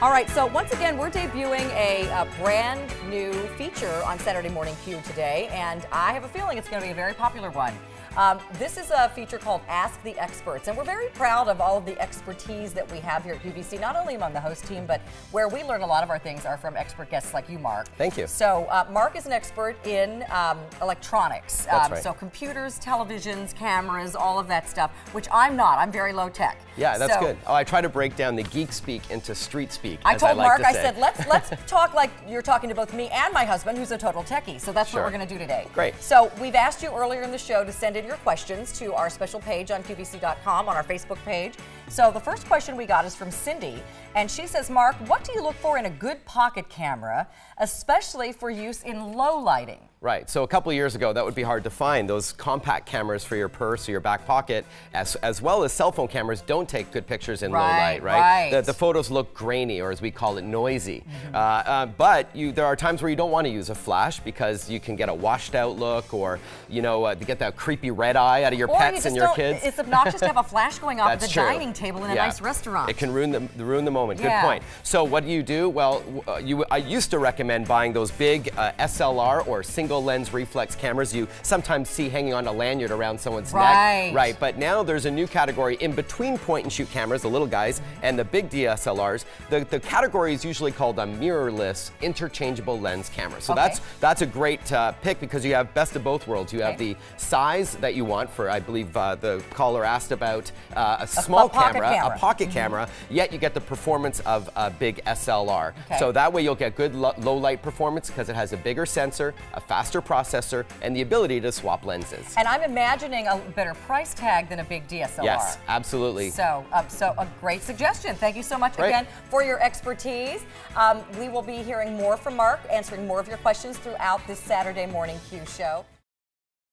All right, so once again, we're debuting a, a, brand new feature on Saturday Morning Q today, and I have a feeling it's going to be a very popular one. Um, this is a feature called Ask the Experts, and we're very proud of all of the expertise that we have here at QVC, not only among the host team, but where we learn a lot of our things are from expert guests like you, Marc. Thank you. So, uh, Marc is an expert in um, electronics. That's um, right. So, computers, televisions, cameras, all of that stuff, which I'm not. I'm very low tech. Yeah, that's so, good. Oh, I try to break down the geek speak into street speak. I told I like Marc, to I said, let's let's talk like you're talking to both me and my husband, who's a total techie. So that's Sure. what we're going to do today. Great. So we've asked you earlier in the show to send in your questions to our special page on QVC.com on our Facebook page. So the first question we got is from Cindi, and she says, Marc, what do you look for in a good pocket camera, especially for use in low lighting? Right. So a couple years ago, that would be hard to find. Those compact cameras for your purse or your back pocket, as, as well as cell phone cameras, don't take good pictures in low light, right? right. The, the photos look grainy, or as we call it, noisy. Uh, uh, but you, there are times where you don't want to use a flash because you can get a washed out look, or you know, uh, get that creepy red eye out of your Or pets just and your kids. it's obnoxious to have a flash going off at the true. dining table in a nice restaurant. It can ruin the ruin the moment. Yeah. Good point. So what do you do? Well, uh, you I used to recommend buying those big uh, SLR or single lens reflex cameras you sometimes see hanging on a lanyard around someone's Right. neck. Right. But now there's a new category in between point and shoot cameras, the little guys, and the big DSLRs. The the category is usually called a mirrorless interchangeable lens camera. So Okay. that's that's a great uh, pick because you have best of both worlds. You have Okay. the size that you want for I believe uh, the caller asked about uh, a small pocket camera, camera. a pocket camera, yet you get the performance of a big SLR. Okay. So that way you'll get good lo- low light performance because it has a bigger sensor, a faster processor, and the ability to swap lenses. and I'm imagining a better price tag than a big DSLR. Yes, absolutely. So, um, so a great suggestion. Thank you so much Great. again for your expertise. Um, we will be hearing more from Marc, answering more of your questions throughout this Saturday morning Q show.